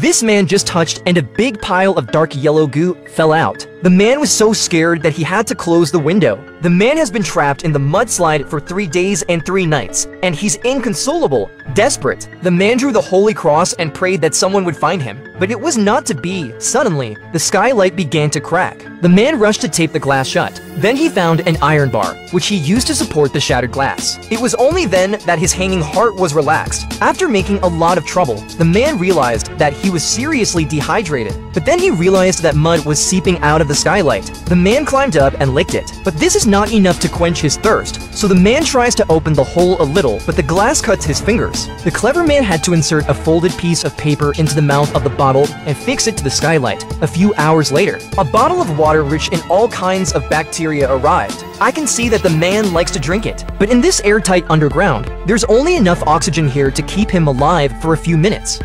This man just touched and a big pile of dark yellow goo fell out. The man was so scared that he had to close the window. The man has been trapped in the mudslide for three days and three nights, and he's inconsolable, desperate. The man drew the holy cross and prayed that someone would find him, but it was not to be. Suddenly, the skylight began to crack. The man rushed to tape the glass shut. Then he found an iron bar, which he used to support the shattered glass. It was only then that his hanging heart was relaxed. After making a lot of trouble, the man realized that he was seriously dehydrated. But then he realized that mud was seeping out of the skylight. The man climbed up and licked it. But this is not enough to quench his thirst, so the man tries to open the hole a little, but the glass cuts his fingers. The clever man had to insert a folded piece of paper into the mouth of the bottle and fix it to the skylight. A few hours later, a bottle of water rich in all kinds of bacteria arrived. I can see that the man likes to drink it, but in this airtight underground, there's only enough oxygen here to keep him alive for a few minutes.